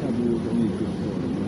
差不多容易接受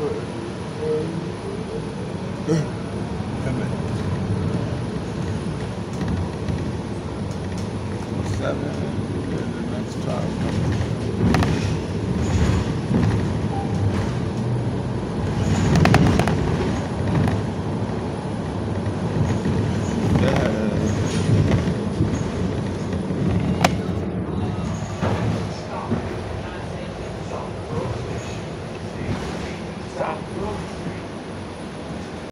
good.